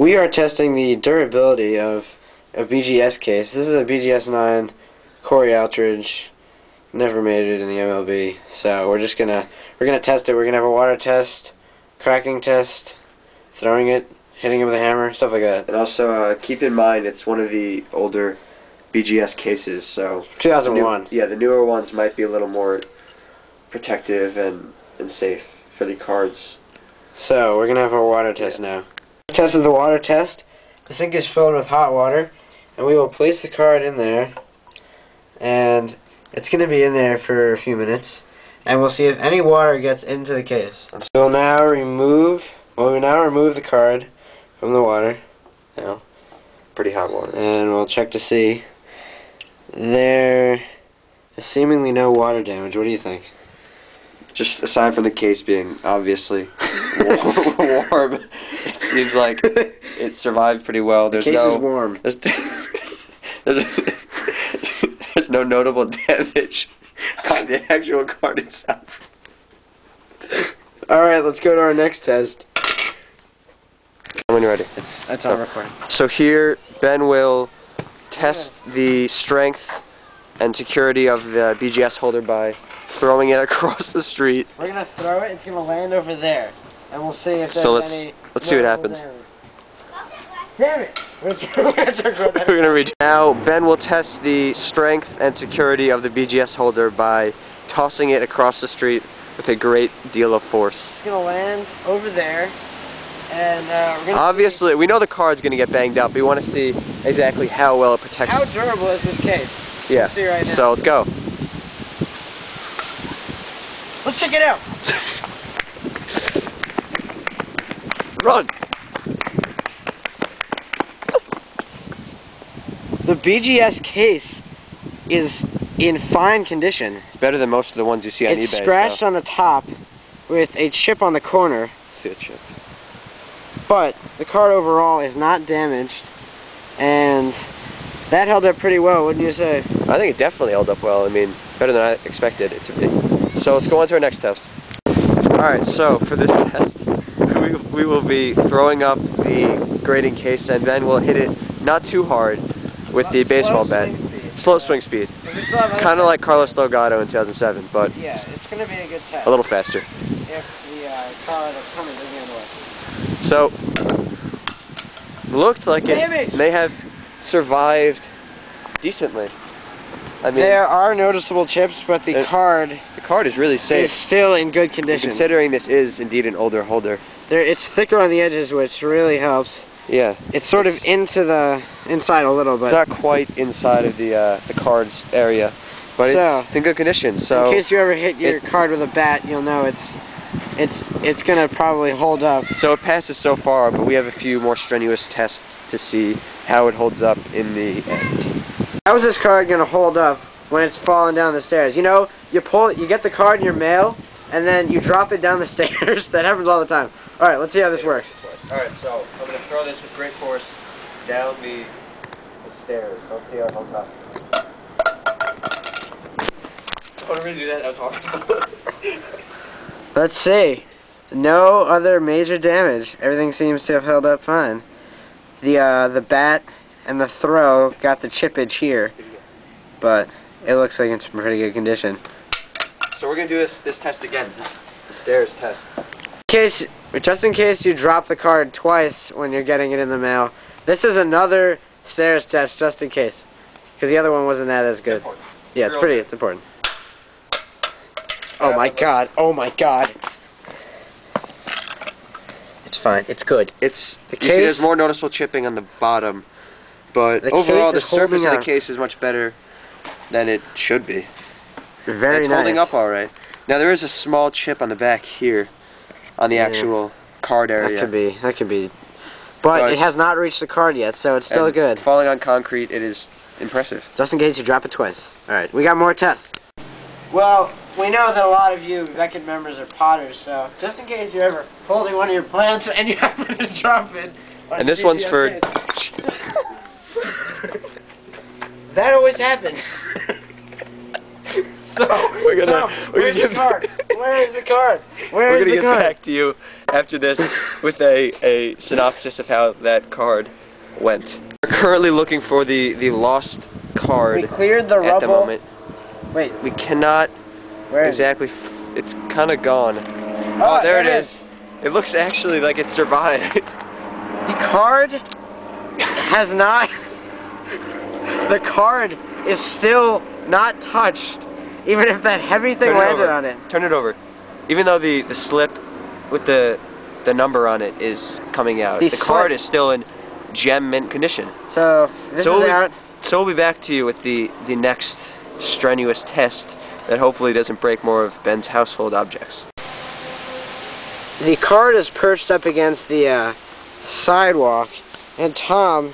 We are testing the durability of a BGS case. This is a BGS 9 Corey Aldridge. Never made it in the MLB. So we're just gonna we're gonna test it. We're gonna have a water test, cracking test, throwing it, hitting it with a hammer, stuff like that. And also uh, keep in mind it's one of the older BGS cases, so 2001. new- yeah, the newer ones might be a little more protective and, and safe for the cards. So we're gonna have our water test now. Test of the water test. The sink is filled with hot water, and we will place the card in there, and it's gonna be in there for a few minutes, and we'll see if any water gets into the case. We'll now remove. Well, we now remove the card from the water, now, Pretty hot water. and we'll check to see. There is seemingly no water damage. What do you think? Just aside from the case being obviously warm, it seems like it survived pretty well. There's case no is warm. There's, there's, there's no notable damage on the actual card itself. All right, let's go to our next test. When you're ready. It's that's on recording. So here, Ben will test the strength and security of the BGS holder by throwing it across the street. We're gonna throw it. And it's gonna land over there, and we'll see if So let's- let's see what happens. damage. Damn it! We're gonna throw that- We're gonna read. Now, Ben will test the strength and security of the BGS holder by tossing it across the street with a great deal of force. It's gonna land over there, and uh, we're gonna Obviously, we know the card's gonna get banged up. But we want to see exactly how well it protects. how durable is this case? yeah. see right. So let's go. Let's check it out. Run. The BGS case is in fine condition. It's better than most of the ones you see on it's eBay. It's scratched so- on the top with a chip on the corner, Let's see a chip. but the card overall is not damaged, and that held up pretty well, wouldn't you say? I think it definitely held up well. I mean, better than I expected it to be. So let's go on to our next test. Alright, so for this test, we, we will be throwing up the grading case and then we'll hit it not too hard with the baseball bat. Slow swing speed. Kind of like Carlos Delgado in 2007, but Yeah, it's gonna be a good test. a little faster. If the uh, car that's coming doesn't get in the. So, looked like Damage! it may have survived decently. I mean, There are noticeable chips, but the card the card is really safe. is still in good condition. Considering this is indeed an older holder. There, it's thicker on the edges, which really helps. Yeah, It's sort It's- of into the inside a little, bit. it's not quite inside of the uh, the cards area, but So, it's, it's in good condition. So in case you ever hit your it- card with a bat, you'll know it's it's it's gonna probably hold up. so it passes so far, but we have a few more strenuous tests to see how it holds up in the. How is this card gonna hold up when it's falling down the stairs? You know, you pull it, you get the card in your mail, and then you drop it down the stairs. that happens all the time. All right, let's see how this works. All right, so I'm gonna throw this with great force down the, the stairs. Let's see how it holds up. I want to really do that. That was hard. Let's see. No other major damage. Everything seems to have held up fine. The uh, the bat and the throw got the chippage here, but it looks like it's in pretty good condition. so we're gonna do this this test again. This the stairs test. In case, just in case you drop the card twice when you're getting it in the mail, this is another stairs test just in case, because the other one wasn't that as good. important. Yeah, it's Real pretty. good. It's important. Oh my god! Oh my god! It's fine. It's good. It's The you see there's more noticeable chipping on the bottom, but The overall the surface of the up. case is much better than it should be. Very it's nice. holding up all right. Now there is a small chip on the back here, on the Yeah. actual card area. That could be. That could be. But, But- it has not reached the card yet, so it's still good. Falling on concrete, it is impressive. Just in case you drop it twice. All right, we got more tests. Well, we know that a lot of you Beckett members are potters, so just in case you're ever holding one of your plants and you happen to drop it. on And this one's BGS for. case. That always happens. So, oh, We're gonna- Tom, we're where's gonna the get- card? Where is the card? We're gonna get card? back to you after this with a, a synopsis of how that card went. We're currently looking for the, the lost card We cleared the at the moment. Wait, We cannot where is exactly. F- it's kind of gone. it? Oh, there it is. It looks actually like it survived. The card has not. The card is still not touched, even if that heavy thing landed over. on it. Turn it over. Even though the, the slip with the the number on it is coming out, The the, card is still in gem mint condition. So this So is we- out. So we'll be back to you with the the next strenuous test that hopefully doesn't break more of Ben's household objects. The card is perched up against the uh, sidewalk, and Tom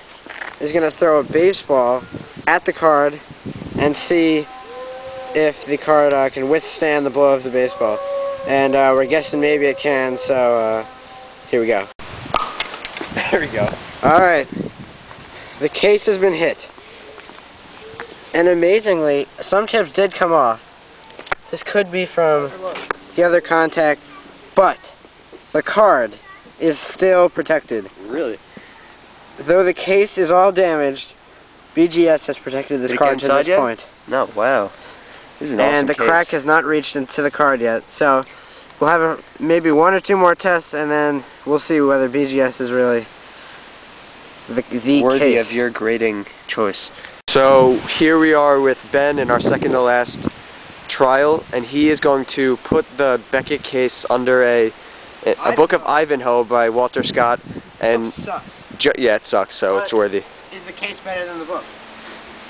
is gonna throw a baseball at the card and see if the card uh, can withstand the blow of the baseball. And uh, we're guessing maybe it can. So uh, here we go. There we go. All right. The case has been hit. And amazingly, some chips did come off. This could be from the other contact, but the card is still protected. Really? Though the case is all damaged, BGS has protected this Did it card to this yet? point. No. Wow. This is an and awesome the case. crack has not reached into the card yet. So we'll have a, maybe one or two more tests, and then we'll see whether BGS is really the, the worthy case. of your grading choice. So here we are with Ben in our second to last trial, and he is going to put the Beckett case under a a, a book of Ivanhoe by Walter Scott, and yeah, it sucks, so it's worthy, Is the case better than the book?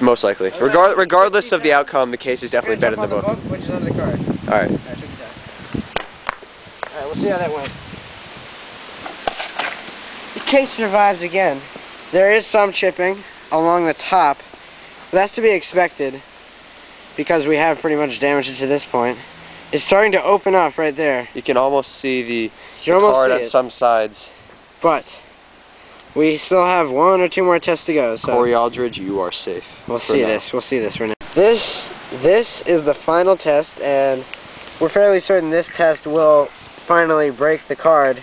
most likely. Okay, Regard, it's regardless of the outcome, the case is definitely better than the book. Which is under the card. All right. Alright, check this out. Alright, we'll see how that went. The case survives again. There is some chipping along the top. But that's to be expected because we have pretty much damaged it to this point. It's starting to open up right there. You can almost see the almost card on some sides. But we still have one or two more tests to go. So. Corey Aldridge, you are safe. We'll see now. this. We'll see this right now. This this is the final test, and we're fairly certain this test will finally break the card.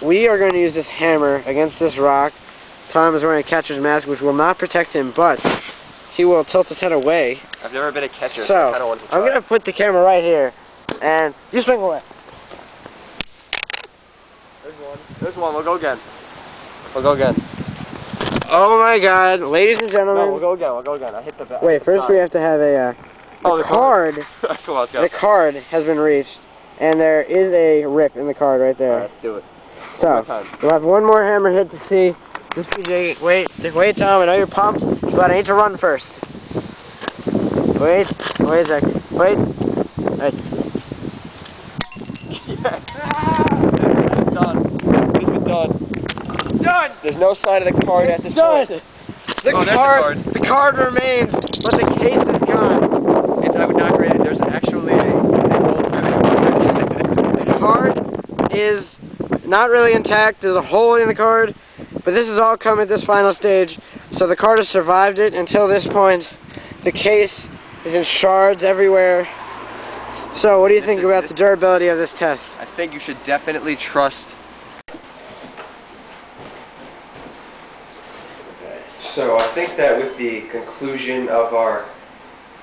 We are going to use this hammer against this rock. Tom is wearing a catcher's mask, which will not protect him, but he will tilt his head away. I've never been a catcher, So, I want to I'm going to put the camera right here, and you swing away. There's one. We'll go again. We'll go again. Oh my God, ladies and gentlemen! No, we'll go again. We'll go again. I hit the back. Wait, first we have to have a. Uh, the Oh, the card. Come on, let's go. The card has been reached, and there is a rip in the card right there. Alright, let's do it. So, One more we'll have one more hammer hit to see this PJ. Wait, wait, Tom, I know you're pumped, but I need to run first. Wait, wait a second. Wait. Wait. It's done. It's been done. Done! There's no sign of the card at this done! point. The Oh, there's the card, card. the card remains, but the case is gone. It, I would not grade it. There's actually a, a hole through the card. The card is not really intact. There's a hole in the card, but this has all come at this final stage. So the card has survived it until this point. The case is in shards everywhere. So what do you This think is- about the durability of this test? I think you should definitely trust. So I think that with the conclusion of our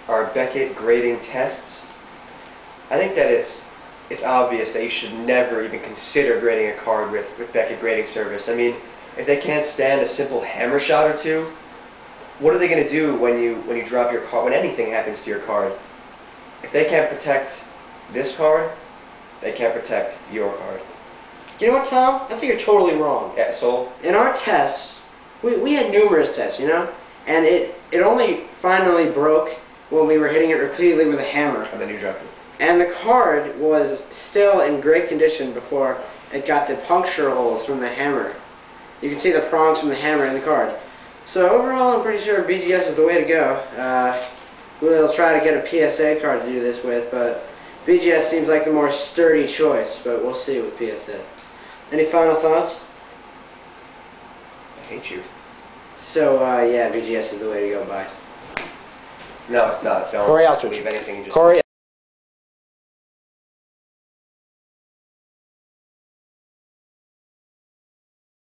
our Beckett grading tests, I think that it's it's obvious that you should never even consider grading a card with, with Beckett grading service. I mean, if they can't stand a simple hammer shot or two, what are they going to do when you when you drop your card when anything happens to your card? If they can't protect this card, they can't protect your card. You know what, Tom? I think you're totally wrong. Yeah, so In our tests, we, we had numerous tests, you know? And it, it only finally broke when we were hitting it repeatedly with a hammer. and then you drop it. And the card was still in great condition before it got the puncture holes from the hammer. You can see the prongs from the hammer in the card. So overall, I'm pretty sure BGS is the way to go. Uh, we'll try to get a PSA card to do this with, but BGS seems like the more sturdy choice, but we'll see with PSA. Any final thoughts? I hate you. So, uh, yeah, BGS is the way to go by. No, it's not. Don't Corey Aldridge. leave anything. Just Corey